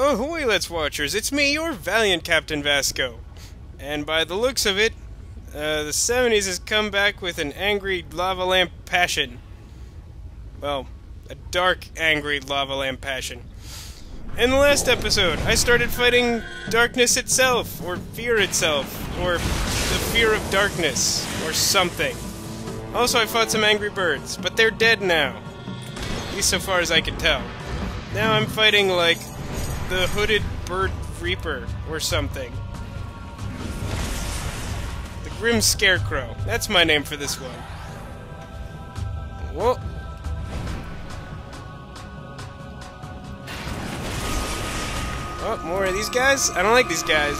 Ahoy, Let's Watchers! It's me, your valiant Captain Vasco. And by the looks of it, uh, the 70s has come back with an angry lava lamp passion. Well, a dark, angry lava lamp passion. In the last episode, I started fighting darkness itself, or fear itself, or the fear of darkness, or something. Also, I fought some angry birds, but they're dead now. At least so far as I can tell. Now I'm fighting, like, the hooded bird reaper, or something. The Grim Scarecrow. That's my name for this one. Whoa. Oh, more of these guys? I don't like these guys.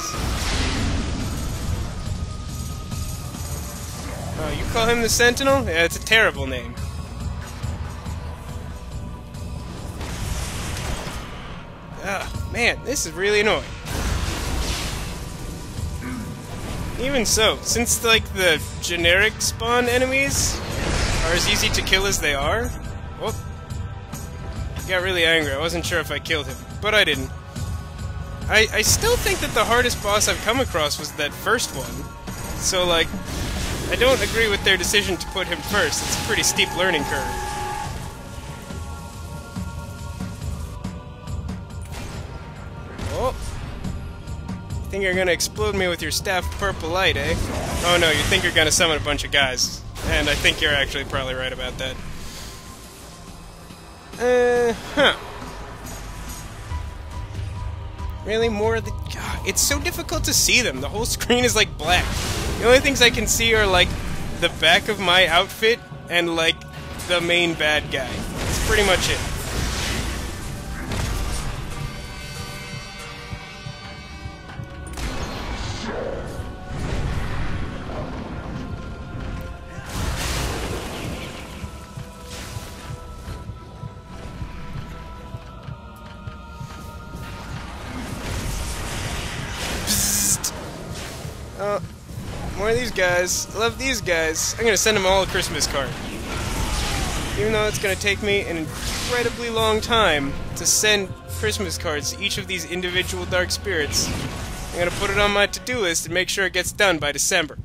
Oh, you call him the Sentinel? Yeah, it's a terrible name. Ah, man, this is really annoying. Even so, since like the generic spawn enemies are as easy to kill as they are, whoop, I got really angry. I wasn't sure if I killed him, but I didn't. I, I still think that the hardest boss I've come across was that first one. So, like, I don't agree with their decision to put him first. It's a pretty steep learning curve. Think you're gonna explode me with your staff purple light, eh? Oh no, you think you're gonna summon a bunch of guys. And I think you're actually probably right about that. Uh, huh. Really? More of the... God, it's so difficult to see them. The whole screen is, like, black. The only things I can see are, like, the back of my outfit and, like, the main bad guy. That's pretty much it. Oh, more of these guys. Love these guys. I'm gonna send them all a Christmas card. Even though it's gonna take me an incredibly long time to send Christmas cards to each of these individual dark spirits, I'm gonna put it on my to-do list and make sure it gets done by December.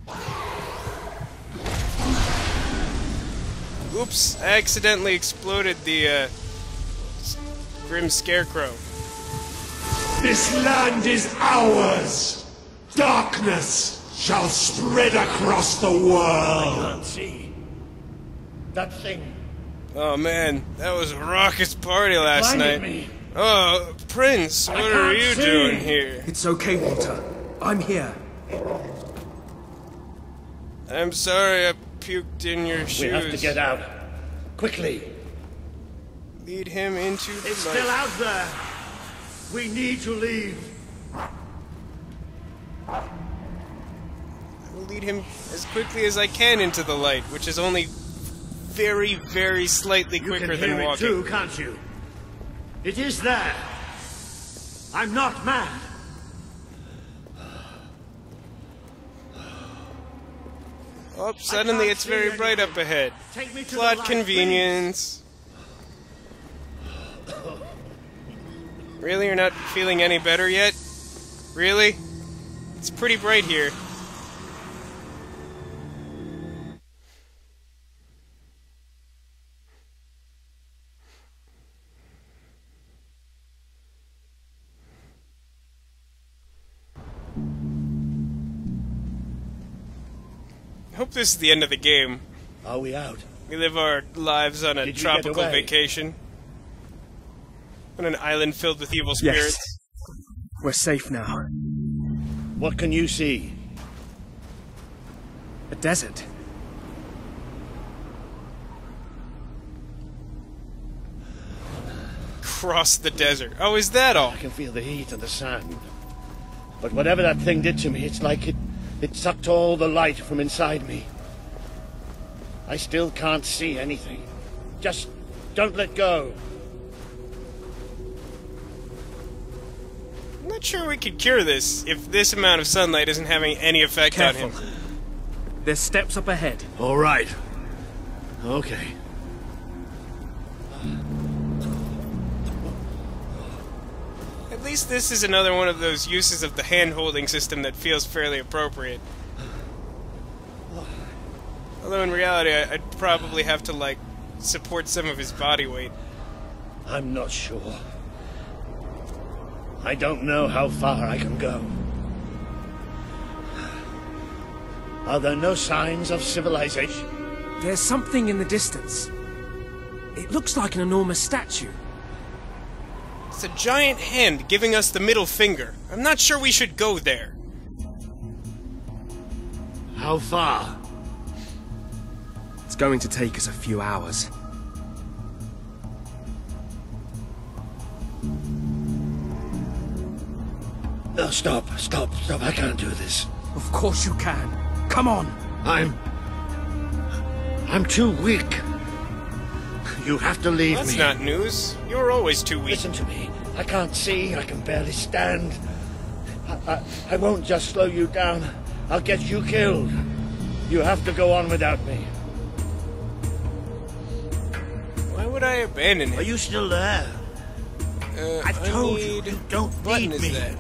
Oops, I accidentally exploded the, uh, Grim Scarecrow. This land is ours. Darkness shall spread across the world. I can't see. That thing Oh man, that was a raucous party last blinded night. me. Oh, Prince, what are you see. doing here? It's okay, Walter. I'm here. I'm sorry I puked in your shoes. We have to get out. Quickly. Lead him into the It's light. still out there. We need to leave. I'll lead him as quickly as I can into the light, which is only very, very slightly quicker You can than hear it too, can't you? It is there. I'm not mad. Oh, suddenly it's very anything. bright up ahead. Take me to the Plot light, convenience. Really? You're not feeling any better yet? Really? It's pretty bright here. This is the end of the game. Are we out? We live our lives on a Did tropical vacation. On an island filled with evil spirits. Yes. We're safe now. What can you see? A desert. Cross the desert. Oh, is that all? I can feel the heat and the sand. But whatever that thing did to me, it's like it, it sucked all the light from inside me. I still can't see anything. Just don't let go. I'm not sure we could cure this if this amount of sunlight isn't having any effect Careful. on him. There's steps up ahead. All right. Okay. Least this is another one of those uses of the hand-holding system that feels fairly appropriate. Although in reality, I- I'd probably have to, like, support some of his body weight. I'm not sure. I don't know how far I can go. Are there no signs of civilization? There's something in the distance. It looks like an enormous statue. It's a giant hand giving us the middle finger. I'm not sure we should go there. How far? It's going to take us a few hours. No, stop, stop, stop. I can't do this. Of course you can. Come on. I'm. I'm too weak. You have to leave That's me. not news. You're always too weak. Listen to me. I can't see. I can barely stand. I, I, I won't just slow you down. I'll get you killed. You have to go on without me. Why would I abandon Are you still there? Uh, I've I told need... you, you don't What button need is me. that?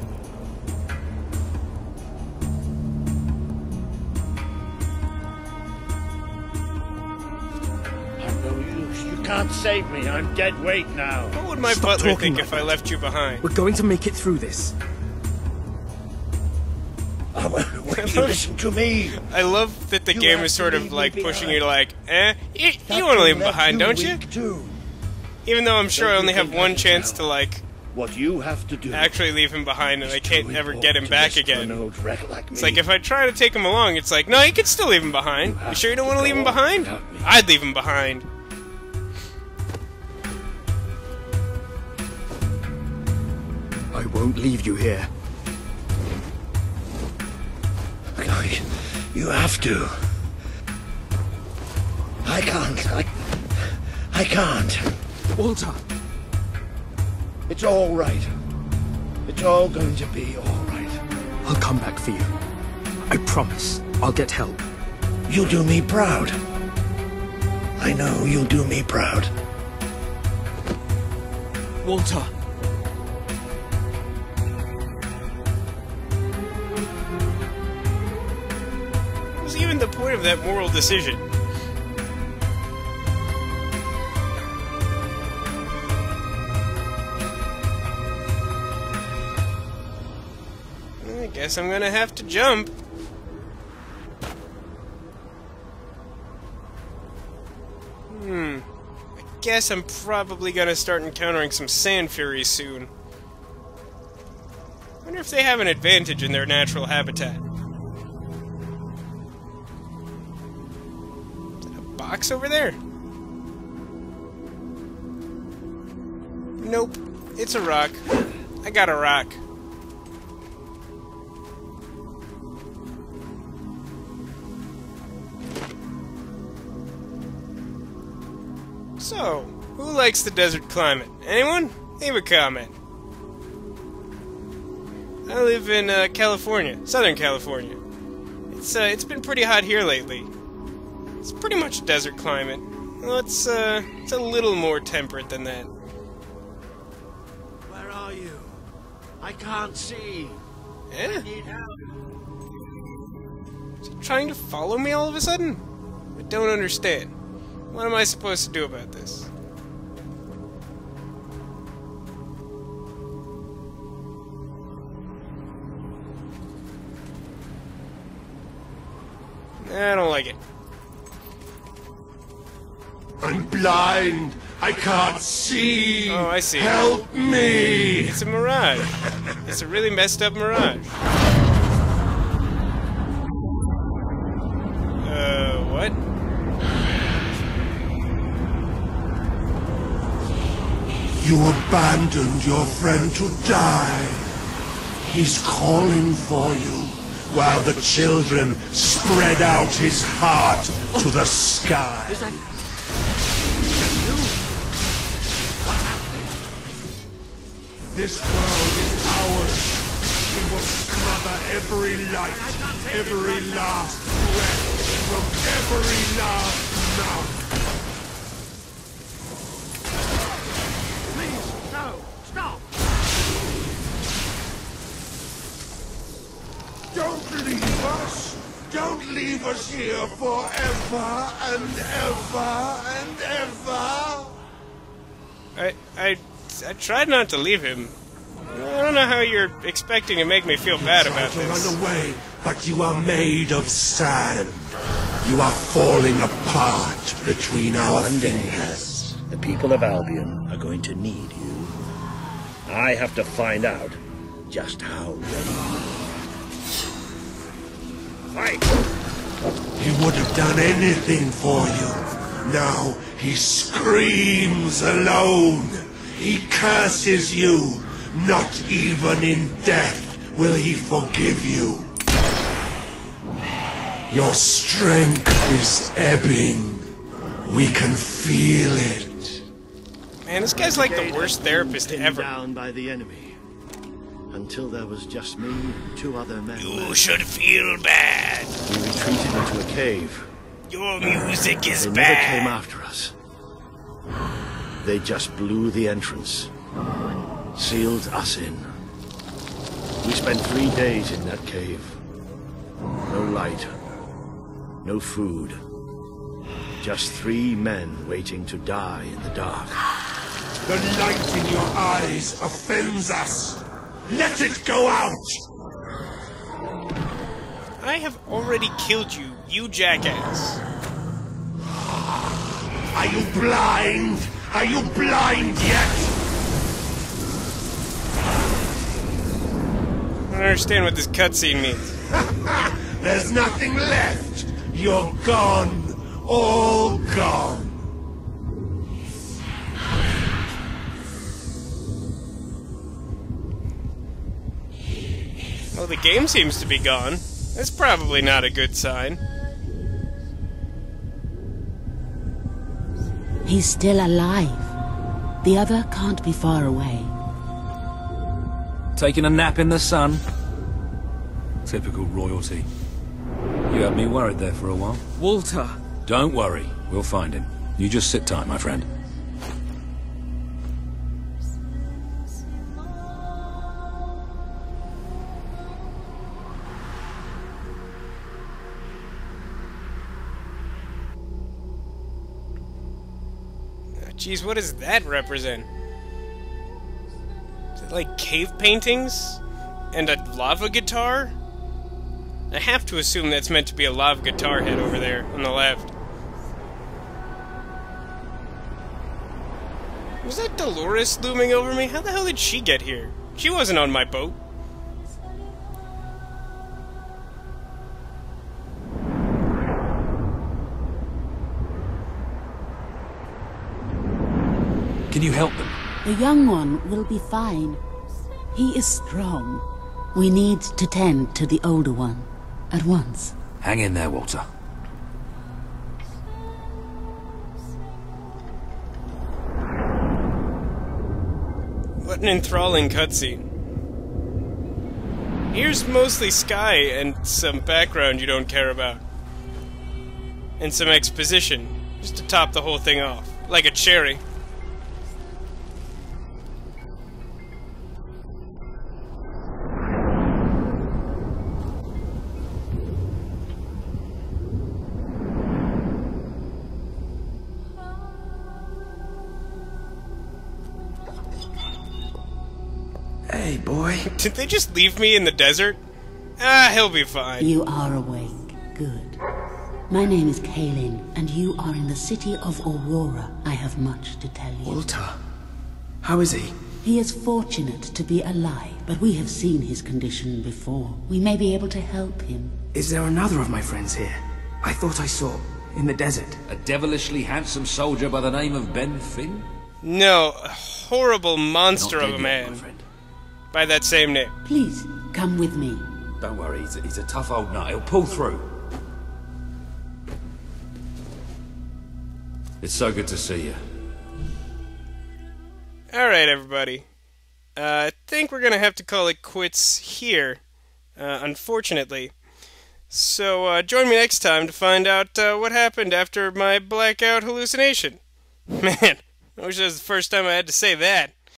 Can't save me. I'm dead weight now. What would my Stop butler think like if I left you behind? We're going to make it through this. Oh, well, listen to me? I love that the You game is sort of like pushing behind. you to like, eh, you, That you want to leave him left behind, don't you? Too. Even though I'm sure I Don't only have one chance tell? to like What you have to do. actually leave him behind, and I can't ever get him back again. An old wreck like It's like if I try to take him along, it's like, no, you can still leave him behind. You, have sure you don't want to leave him behind? I'd leave him behind. I won't leave you here. I- You have to. I can't. I, I can't. Walter, It's all right. It's all going to be all right. I'll come back for you. I promise. I'll get help. You'll do me proud. I know you'll do me proud. Walter. The point of that moral decision? I guess I'm gonna have to jump. Hmm. I guess I'm probably gonna start encountering some sand furies soon. wonder if they have an advantage in their natural habitat. Box over there? Nope. It's a rock. I got a rock. So, who likes the desert climate? Anyone? Leave a comment. I live in uh, California, Southern California. It's uh, it's been pretty hot here lately. It's pretty much desert climate. Well, it's uh, it's a little more temperate than that. Where are you? I can't see. Eh? Need help. Is he trying to follow me all of a sudden? I don't understand. What am I supposed to do about this? I don't like it. I'm blind. I can't see. Oh, I see. Help me. It's a mirage. It's a really messed up mirage. Uh, what? You abandoned your friend to die. He's calling for you while the children spread out his heart to the sky. This world is ours. It will smother every light, every last breath from every last mouth. Please, no! Stop! Don't leave us! Don't leave us here forever and ever and ever! I... I... I tried not to leave him. I don't know how you're expecting to make me feel bad about Try to this. run away, but you are made of sand. You are falling apart between our One day, fingers. the people of Albion are going to need you. I have to find out just how ready you are. Fight! He would have done anything for you. Now he screams alone. He curses you. Not even in death will he forgive you. Your strength is ebbing. We can feel it. Man, this guy's like the worst therapist ever. down by the enemy. Until there was just me and two other men. You should feel bad. We retreated into a cave. Your music is bad. They never came after us. They just blew the entrance. Sealed us in. We spent three days in that cave. No light. No food. Just three men waiting to die in the dark. The light in your eyes offends us. Let it go out. I have already killed you, you jackass. Are you blind? Are you blind yet? I don't understand what this cutscene means. There's nothing left. You're gone. All gone. Well, the game seems to be gone. That's probably not a good sign. He's still alive. The other can't be far away. Taking a nap in the sun? Typical royalty. You had me worried there for a while. Walter! Don't worry, we'll find him. You just sit tight, my friend. Jeez, what does that represent? Is it like cave paintings? And a lava guitar? I have to assume that's meant to be a lava guitar head over there on the left. Was that Dolores looming over me? How the hell did she get here? She wasn't on my boat. Can you help them? The young one will be fine. He is strong. We need to tend to the older one at once. Hang in there, Walter. What an enthralling cutscene. Here's mostly sky and some background you don't care about. And some exposition, just to top the whole thing off. Like a cherry. Did they just leave me in the desert? Ah, he'll be fine. You are awake. Good. My name is Kalin, and you are in the city of Aurora. I have much to tell you. Walter. How is he? He is fortunate to be alive, but we have seen his condition before. We may be able to help him. Is there another of my friends here? I thought I saw in the desert. A devilishly handsome soldier by the name of Ben Finn? No, a horrible monster of a dead man. Friend. By that same name. Please, come with me. Don't worry, he's a, he's a tough old nut. He'll pull through. It's so good to see you. Alright, everybody. Uh, I think we're gonna have to call it quits here, uh, unfortunately. So, uh, join me next time to find out uh, what happened after my blackout hallucination. Man, I wish that was the first time I had to say that.